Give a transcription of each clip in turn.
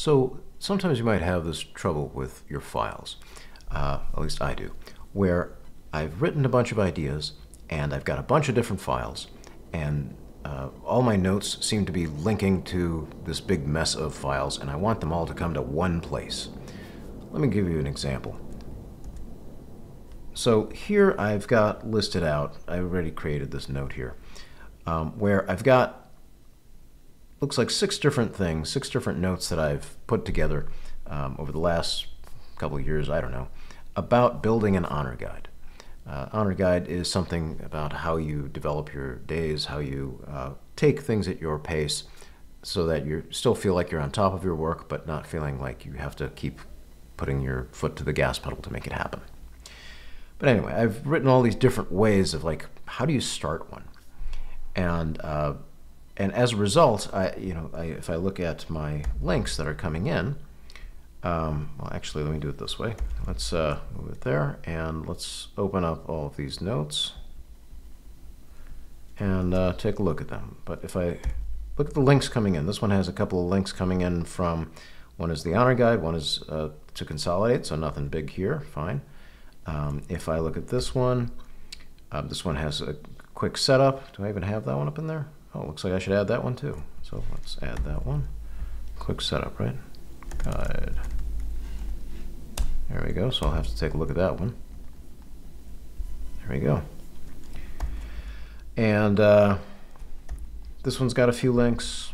So sometimes you might have this trouble with your files, uh, at least I do, where I've written a bunch of ideas and I've got a bunch of different files and uh, all my notes seem to be linking to this big mess of files and I want them all to come to one place. Let me give you an example. So here I've got listed out, I already created this note here, um, where I've got, looks like six different things, six different notes that I've put together um, over the last couple of years, I don't know, about building an honor guide. Uh, honor guide is something about how you develop your days, how you uh, take things at your pace so that you still feel like you're on top of your work, but not feeling like you have to keep putting your foot to the gas pedal to make it happen. But anyway, I've written all these different ways of like, how do you start one? And uh, and as a result, I you know, I, if I look at my links that are coming in, um, well, actually, let me do it this way. Let's uh, move it there, and let's open up all of these notes and uh, take a look at them. But if I look at the links coming in, this one has a couple of links coming in from, one is the honor guide, one is uh, to consolidate, so nothing big here, fine. Um, if I look at this one, uh, this one has a quick setup. Do I even have that one up in there? Oh, looks like I should add that one too. So let's add that one. Quick setup, right? Guide. There we go. So I'll have to take a look at that one. There we go. And uh, this one's got a few links.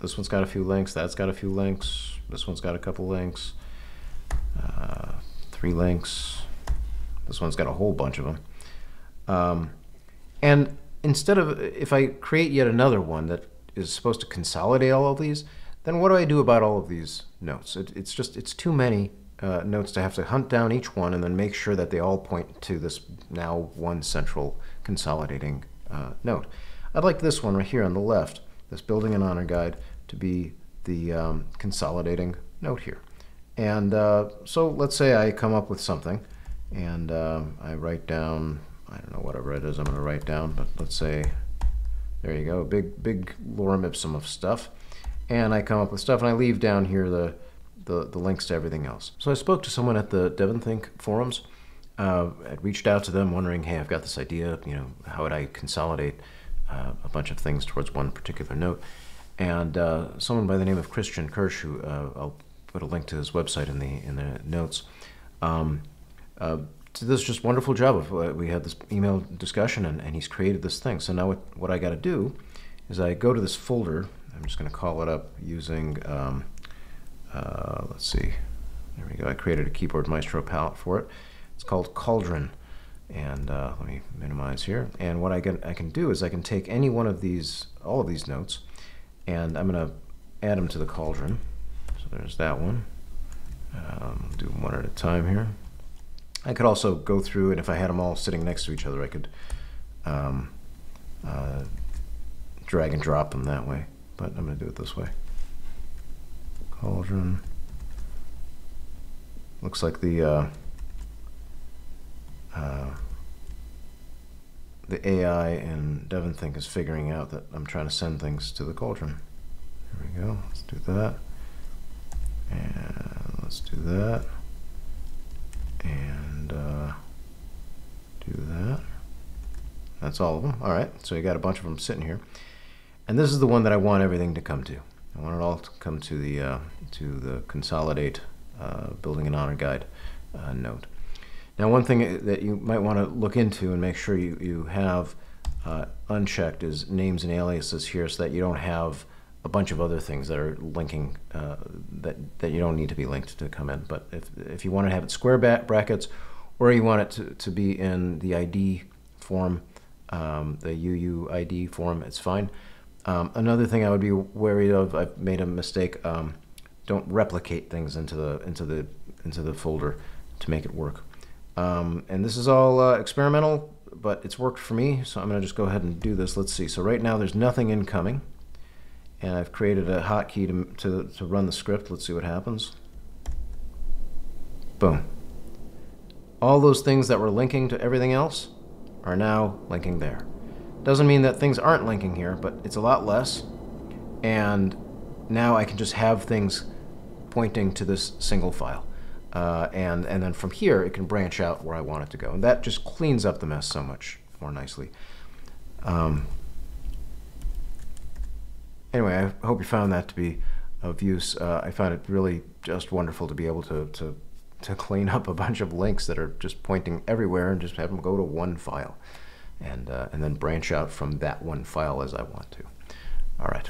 This one's got a few links. That's got a few links. This one's got a couple links. Uh, three links. This one's got a whole bunch of them. Um, and instead of, if I create yet another one that is supposed to consolidate all of these, then what do I do about all of these notes? It, it's just, it's too many uh, notes to have to hunt down each one and then make sure that they all point to this now one central consolidating uh, note. I'd like this one right here on the left, this building an honor guide, to be the um, consolidating note here. And uh, so let's say I come up with something and uh, I write down, I don't know whatever it is I'm going to write down, but let's say, there you go, big, big lorem ipsum of stuff. And I come up with stuff and I leave down here the, the, the links to everything else. So I spoke to someone at the DEVONthink forums. Uh, I reached out to them wondering, hey, I've got this idea, you know, how would I consolidate uh, a bunch of things towards one particular note? And uh, someone by the name of Christian Kirsch, who uh, I'll put a link to his website in the in the notes. Um, this just wonderful job of uh, we had this email discussion and, and he's created this thing. So now what, what I got to do is I go to this folder. I'm just going to call it up using um, uh, let's see. There we go. I created a keyboard maestro palette for it. It's called Cauldron. And uh, let me minimize here. And what I can I can do is I can take any one of these, all of these notes, and I'm going to add them to the cauldron. So there's that one. Um, do one at a time here. I could also go through, and if I had them all sitting next to each other, I could um, uh, drag and drop them that way. But I'm going to do it this way. Cauldron. Looks like the uh, uh, the AI in DEVONthink is figuring out that I'm trying to send things to the cauldron. There we go. Let's do that. And let's do that. And uh, do that. That's all of them. All right, so you got a bunch of them sitting here. And this is the one that I want everything to come to. I want it all to come to the, uh, to the consolidate uh, building an honor guide uh, note. Now one thing that you might want to look into and make sure you, you have uh, unchecked is names and aliases here so that you don't have a bunch of other things that are linking uh, that that you don't need to be linked to come in. But if if you want to have it square brackets, or you want it to, to be in the ID form, um, the UUID form, it's fine. Um, another thing I would be wary of, I've made a mistake. Um, don't replicate things into the into the into the folder to make it work. Um, and this is all uh, experimental, but it's worked for me, so I'm going to just go ahead and do this. Let's see. So right now there's nothing incoming and I've created a hotkey to, to, to run the script. Let's see what happens. Boom. All those things that were linking to everything else are now linking there. Doesn't mean that things aren't linking here, but it's a lot less. And now I can just have things pointing to this single file. Uh, and, and then from here, it can branch out where I want it to go. And that just cleans up the mess so much more nicely. Um, anyway, I hope you found that to be of use. Uh, I found it really just wonderful to be able to, to, to clean up a bunch of links that are just pointing everywhere and just have them go to one file and, uh, and then branch out from that one file as I want to. All right.